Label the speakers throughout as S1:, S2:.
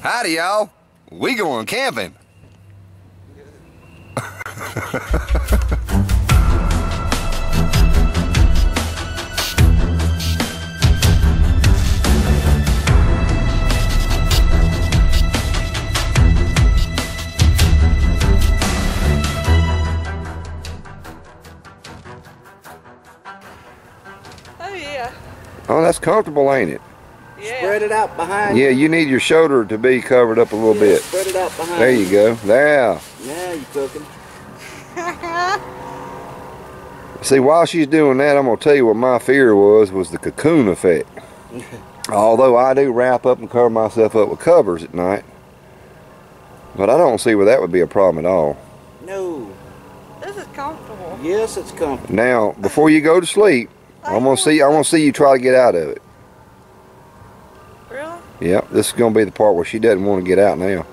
S1: Howdy, y'all. We going camping.
S2: Oh yeah.
S1: Oh, that's comfortable, ain't it?
S2: Yeah.
S3: Spread it out behind
S1: Yeah, you need your shoulder to be covered up a little
S3: Yeah,
S1: bit.
S3: Spread it out behind
S1: There you go. There.
S3: Now you cooking.
S1: See, while she's doing that, I'm gonna tell you what my fear was was the cocoon effect. Although I do wrap up and cover myself up with covers at night, but I don't see where that would be a problem at all.
S3: No.
S2: This is comfortable.
S3: Yes, it's comfortable.
S1: Now, before you go to sleep, I'm gonna see. I'm gonna see you try to get out of it.
S2: Really?
S1: Yep, this is gonna be the part where she doesn't want to get out now.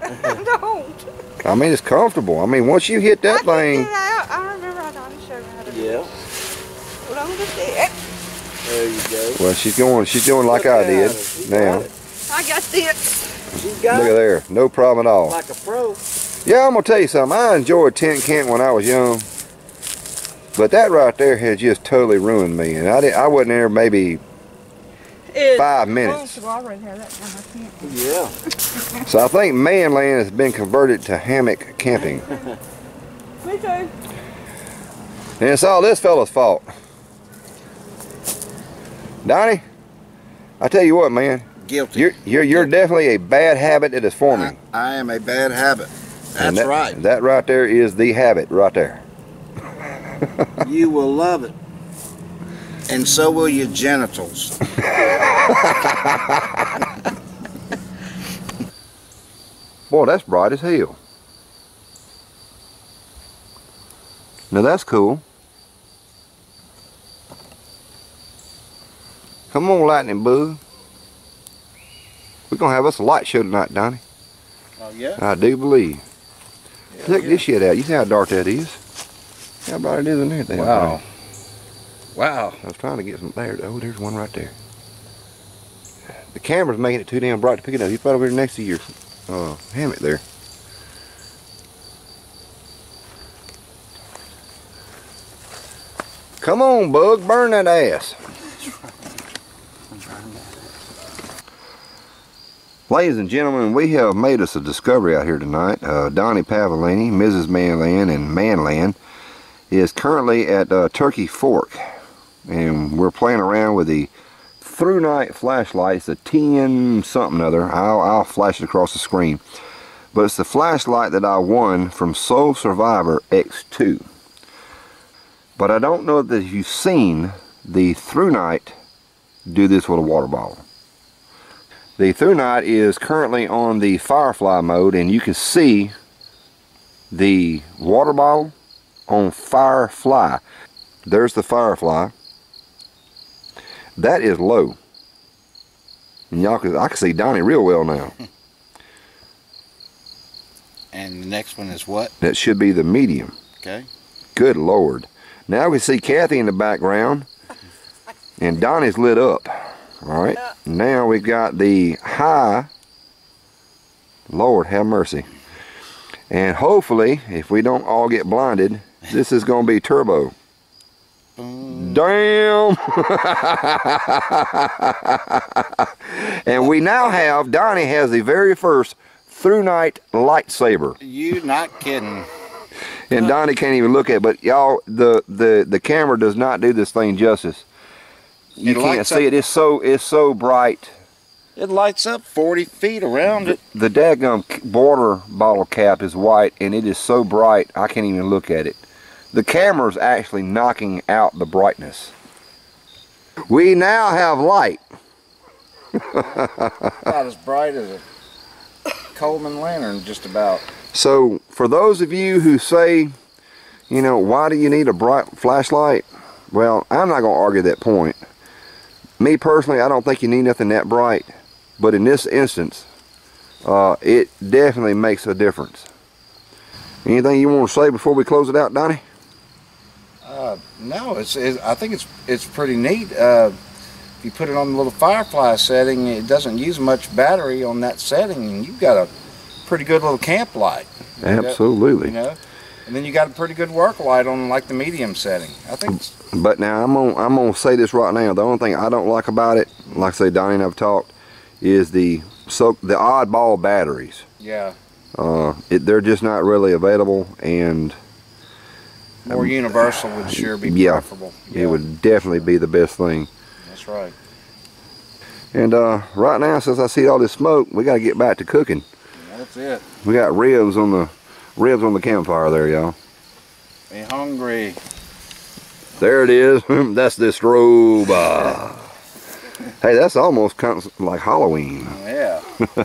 S2: Don't.
S1: I mean, it's comfortable. I mean, once you hit that
S2: I can
S1: thing,
S2: get out. I remember I done showed me how to do
S3: Yeah.
S2: it. Hold on to it.
S3: There you go.
S1: well, she's going. She's doing like
S3: Look
S1: I did. Now,
S3: got.
S2: I got this.
S3: She got
S1: look at there, no problem at all.
S3: like a pro.
S1: Yeah, I'm gonna tell you something. I enjoyed tent camp when I was young, but that right there has just totally ruined me. And I did, I wasn't there maybe
S2: It,
S1: five minutes.
S2: Oh, so I already have that down. I can't.
S3: Yeah.
S1: So I think Manland has been converted to hammock camping,
S2: Me too.
S1: and it's all this fella's fault. Donny, I tell you what, man,
S3: Guilty.
S1: you're you're you're definitely a bad habit that is forming.
S3: I am a bad habit.
S1: And
S3: That's
S1: that-
S3: right.
S1: That right there is the habit right there.
S3: You will love it. And so will your genitals.
S1: Boy, that's bright as hell. Now that's cool. Come on, lightning boo. We're gonna have us a light show tonight, Donny.
S3: Oh yeah?
S1: I do believe. Check this shit out. You see how dark that is? How bright it is in there. damn
S3: Wow.
S1: thing.
S3: Wow.
S1: I was trying to get some there. Oh, there's one right there. The camera's making it too damn bright to pick it up. He's right over here next to your uh, hammock there. Come on, bug, burn that ass. Ladies and gentlemen, we have made us a discovery out here tonight. Uh, Donny Pavolini, Mrs. Manland, and Manland is currently at uh, Turkey Fork. And we're playing around with the Thrunite flashlight. It's a 10 something other. I'll, I'll flash it across the screen. But it's the flashlight that I won from Soul Survivor X2. But I don't know that you've seen the Thrunite do this with a water bottle. The Thrunite is currently on the Firefly mode and you can see the water bottle on Firefly. There's the Firefly. That is low. And y'all can I can see Donny real well now.
S3: And the next one is what?
S1: That should be the medium.
S3: Okay.
S1: Good lord. Now we see Kathy in the background. And Donny's lit up. Alright. Now we've got the high. Lord have mercy. And hopefully, if we don't all get blinded, this is going to be turbo. Damn! and we now have, Donny has the very first Thrunite lightsaber.
S3: You not kidding.
S1: And Donny can't even look at it, but y'all, the, the, the camera does not do this thing justice. You
S3: It
S1: can't see it. It's so, it's so bright.
S3: It lights up 40 feet around it.
S1: The daggum border bottle cap is white, and it is so bright, I can't even look at it. The camera's actually knocking out the brightness. We now have light.
S3: About as bright as a Coleman lantern, just about.
S1: So, for those of you who say, you know, why do you need a bright flashlight? Well, I'm not going to argue that point. Me personally, I don't think you need nothing that bright. But in this instance, uh, it definitely makes a difference. Anything you want to say before we close it out, Donny?
S3: Uh, no, it's, it's. I think it's it's pretty neat. Uh, if you put it on the little firefly setting, it doesn't use much battery on that setting, and you've got a pretty good little camp light.
S1: Absolutely.
S3: You know, and then you got a pretty good work light on like the medium setting. I think it's-
S1: But now I'm gonna I'm gonna say this right now. The only thing I don't like about it, like I say, Donny and I've talked, is the so the oddball batteries.
S3: yeah,
S1: Uh, it, they're just not really available, and
S3: more universal would sure be
S1: Um, yeah,
S3: preferable.
S1: it would definitely be the best thing.
S3: That's right.
S1: And uh, right now, since I see all this smoke, we got to get back to cooking.
S3: That's it.
S1: We got ribs on the ribs on the campfire there, y'all.
S3: Be hungry.
S1: There it is. that's this strobe. Uh, hey, that's almost kind of like Halloween.
S3: Yeah.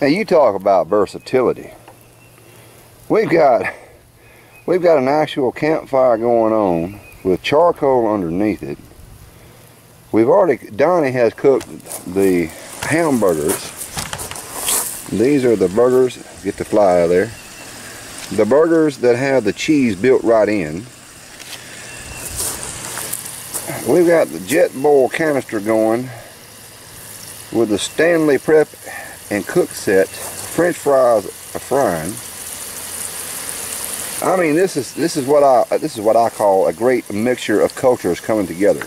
S1: Now you talk about versatility. We've got we've got an actual campfire going on with charcoal underneath it. We've already Donny has cooked the hamburgers. These are the burgers. Get the fly out of there. The burgers that have the cheese built right in. We've got the Jetboil canister going with the Stanley Prep and cook set french fries are frying I mean this is this is what I this is what I call a great mixture of cultures coming together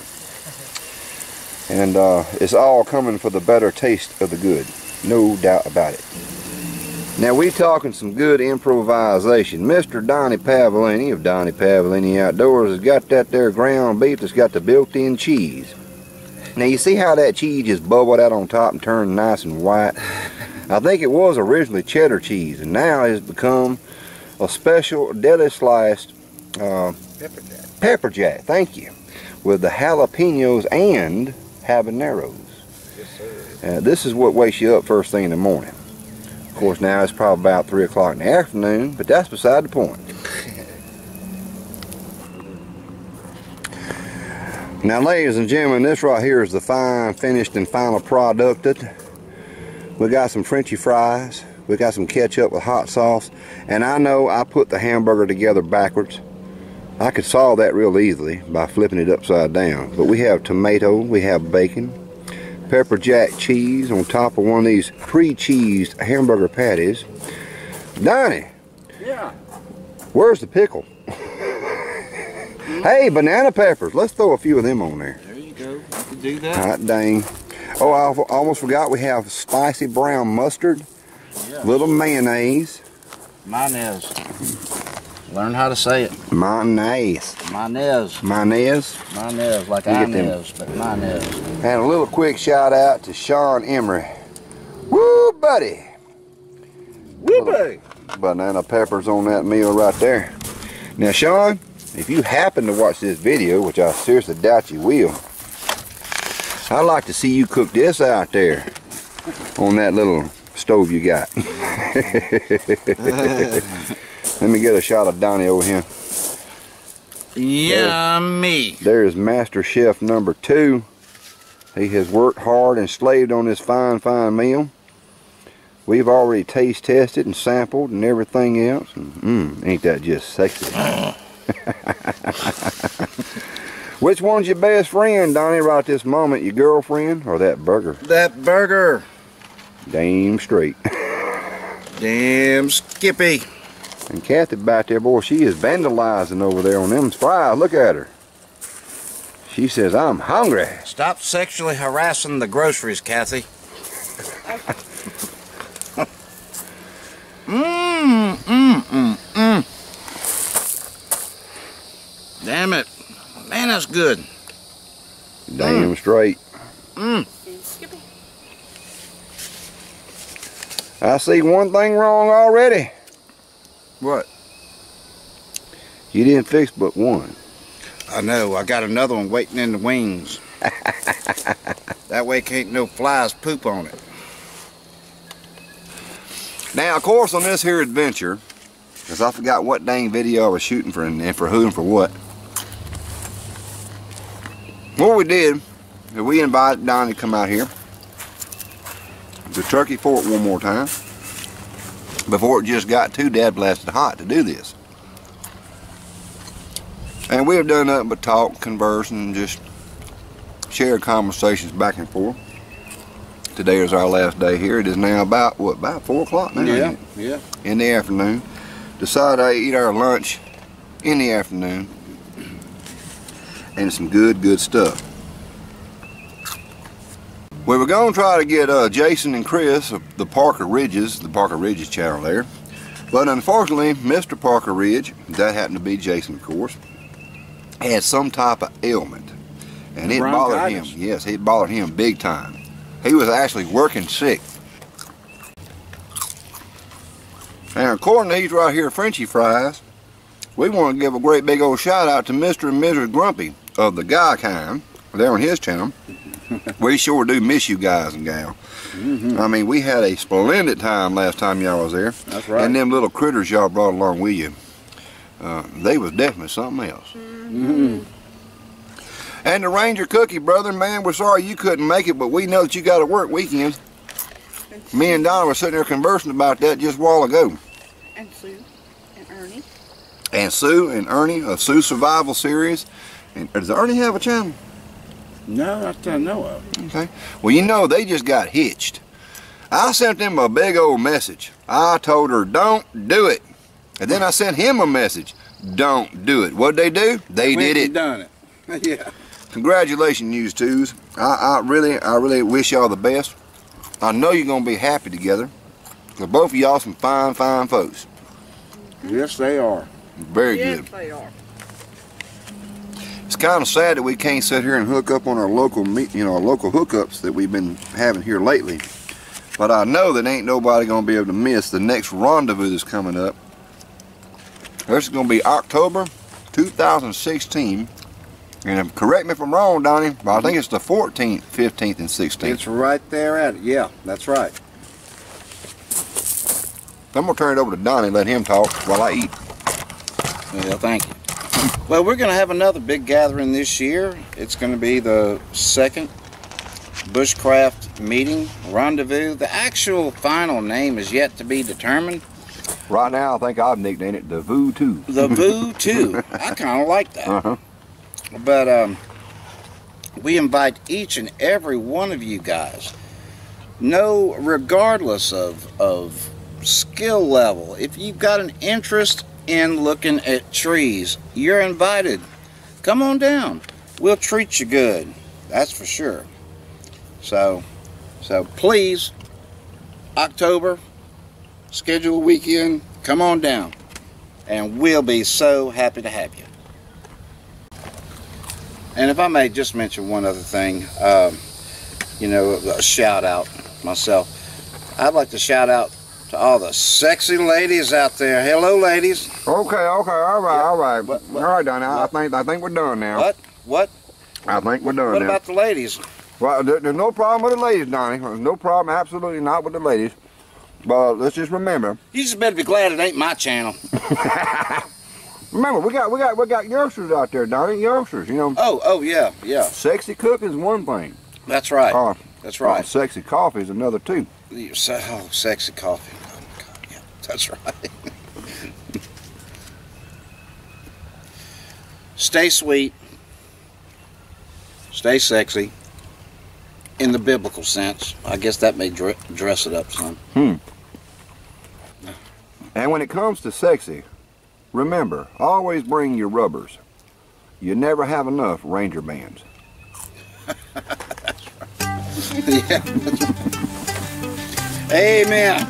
S1: and uh, it's all coming for the better taste of the good no doubt about it now we talking some good improvisation Mr. Donny Pavolini of Donny Pavolini Outdoors has got that there ground beef that's got the built-in cheese now you see how that cheese just bubbled out on top and turned nice and white? I think it was originally cheddar cheese and now it's become a special deli sliced uh,
S3: Pepper jack.
S1: pepper jack, thank you, with the jalapenos and habaneros.
S3: Yes, sir.
S1: Uh, this is what wakes you up first thing in the morning. Of course now it's probably about 3 o'clock in the afternoon, but that's beside the point. Now ladies and gentlemen, this right here is the fine finished and final product. We got some Frenchy fries, we got some ketchup with hot sauce, and I know I put the hamburger together backwards. I could solve that real easily by flipping it upside down. But we have tomato, we have bacon, pepper jack cheese on top of one of these pre-cheesed hamburger patties. Donnie,
S3: Yeah.
S1: where's the pickle? Mm-hmm. hey, banana peppers. Let's throw a few of them on there.
S3: There you go. You can do that.
S1: Hot dang. Oh, I almost forgot we have spicy brown mustard,
S3: Yeah.
S1: little mayonnaise,
S3: Mayonnaise. Learn how to say it.
S1: mayonnaise,
S3: Mayonnaise.
S1: mayonnaise,
S3: Mayonnaise, like
S1: You get them.
S3: Inez, but mayonnaise.
S1: and a little quick shout out to Shug Emery. Woo, buddy.
S3: Whoopee!
S1: Banana peppers on that meal right there. Now, Shug, if you happen to watch this video, which I seriously doubt you will, I'd like to see you cook this out there on that little stove you got. Let me get a shot of Donny over here.
S3: Yummy.
S1: There's Master Chef number two. He has worked hard and slaved on this fine, fine meal. We've already taste tested and sampled and everything else. And, mm, ain't that just sexy? Which one's your best friend, Donny, right this moment? Your girlfriend or that burger?
S3: That burger.
S1: Damn straight.
S3: Damn Skippy.
S1: And Kathy back there, boy, she is vandalizing over there on them fries. Look at her. She says, I'm hungry.
S3: Stop sexually harassing the groceries, Kathy. Mmm, mmm, mmm, mmm. Damn it. Man, that's good.
S1: Damn mm. straight.
S3: Mmm.
S1: I see one thing wrong already.
S3: What?
S1: You didn't fix but one.
S3: I know. I got another one waiting in the wings. that way can't no flies poop on it.
S1: Now, of course, on this here adventure, because I forgot what dang video I was shooting for and, and for who and for what. What we did, is we invited Donny to come out here to Turkey Fork one more time before it just got too dead blasted hot to do this. And we have done nothing but talk, converse, and just share conversations back and forth. Today is our last day here. It is now about, what, about 4 o'clock now? it?
S3: yeah.
S1: in the afternoon. Decided to eat our lunch in the afternoon. And some good, good stuff. We were going to try to get uh, Jason and Chris of the Parker Ridges, the Parker Ridges channel there. But unfortunately, Mr. Parker Ridge, that happened to be Jason, of course, had some type of ailment. And it bothered him. Yes, it bothered him big time. He was actually working sick. And according to these right here Frenchy fries, we want to give a great big old shout out to Mr. and Mrs. Grumpy of the Guy Kind. They're on his channel. we sure do miss you guys and gal. I mean, we had a splendid time last time y'all was there.
S3: That's right.
S1: And them little critters y'all brought along with you, uh, they was definitely something else.
S3: Mm-hmm.
S1: And the Ranger Kooky, brother, man, we're sorry you couldn't make it, but we know that you got to work weekends. Me and Donna were sitting there conversing about that just a while ago.
S2: And Sue. And Ernie.
S1: And Sue and Ernie of SUEvival Series. And does Ernie have a channel?
S3: No, not that I know of.
S1: Okay. Well, you know, they just got hitched. I sent them a big old message. I told her, don't do it. And then I sent him a message, don't do it. What'd they do? They
S3: Went
S1: did
S3: and
S1: it.
S3: done it. yeah.
S1: Congratulations, News Twos. I, I really, I really wish y'all the best. I know you're gonna be happy together. Cause both of y'all some fine, fine folks.
S3: Yes, they are.
S1: Very
S2: yes,
S1: good.
S2: they are.
S1: It's kind of sad that we can't sit here and hook up on our local meet, you know, our local hookups that we've been having here lately. But I know that ain't nobody gonna be able to miss the next rendezvous that's coming up. This is gonna be October 2016. And um, correct me if I'm wrong, Donny, but I think it's the 14th, 15th, and 16th.
S3: It's right there at it. Yeah, that's right.
S1: I'm gonna turn it over to Donny and let him talk while I eat.
S3: Yeah, thank you. Well, we're going to have another big gathering this year. It's going to be the second bushcraft meeting rendezvous. The actual final name is yet to be determined.
S1: Right now, I think I've nicknamed it the Voo 2.
S3: The Voo 2. I kind of like that.
S1: Uh-huh.
S3: But um, we invite each and every one of you guys, no, regardless of, of skill level, if you've got an interest in looking at trees, you're invited. Come on down. We'll treat you good. That's for sure. So, so please, October, schedule a weekend, come on down. And we'll be so happy to have you. And if I may just mention one other thing, um, you know, a shout out myself. I'd like to shout out to all the sexy ladies out there. Hello, ladies.
S1: Okay, okay, all right, all right.
S3: What- what-
S1: all right, Donny, I
S3: what?
S1: think I think we're done now.
S3: What? What?
S1: I think we're done
S3: What
S1: now.
S3: about the ladies?
S1: Well, there, there's no problem with the ladies, Donny. There's no problem, absolutely not with the ladies. But let's just remember,
S3: You just better be glad it ain't my channel.
S1: Remember, we got we got we got youngsters out there, Donny. Youngsters, you know.
S3: Oh, oh yeah, yeah.
S1: Sexy cooking's one thing.
S3: That's right.
S1: Oh,
S3: That's right.
S1: Uh, sexy coffee is another too.
S3: Oh, sexy coffee. Oh my God. Yeah, that's right. Stay sweet. Stay sexy. In the biblical sense, I guess that may dre- dress it up some. Hmm.
S1: And when it comes to sexy, remember, always bring your rubbers. You never have enough Ranger bands.
S3: yeah. Amen.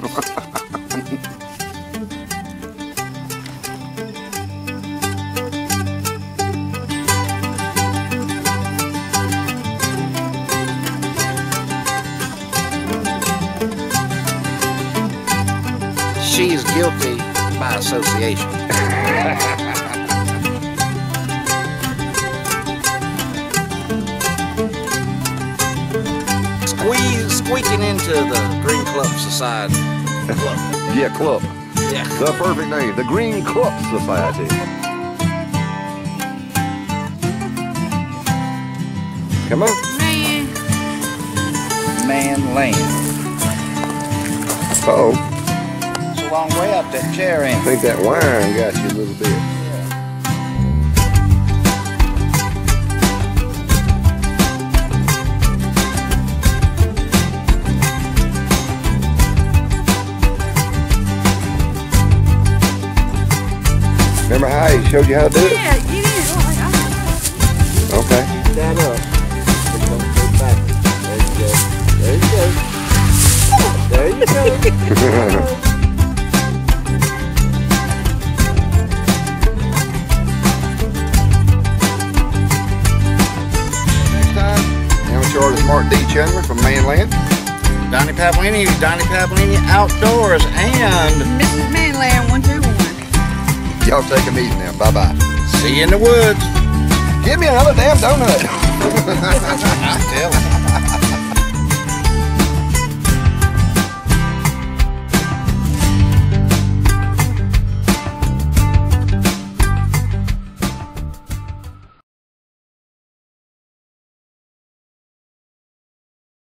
S3: She is guilty by association. squeaking into the Green Club Society. Club.
S1: Yeah, club.
S3: Yeah.
S1: The perfect name, the Green Club Society. Come on.
S2: Man.
S3: Man land.
S1: Uh-oh.
S3: It's a long way up that chair
S1: I think that wine got you a little bit. Showed you how to do it?
S2: Yeah, you did. Oh,
S1: Okay.
S4: Stand up. It's gonna go. There you go. There you go. There you go.
S1: Next time, amateur artist Mark D. Chandler from Manland.
S3: Donny Pavolini, Donny Pavolini Outdoors, and
S2: Mrs. Manland 121.
S1: Y'all take them easy now. Bye-bye.
S3: see you in the woods.
S1: Give me another damn donut.
S3: I'm telling you.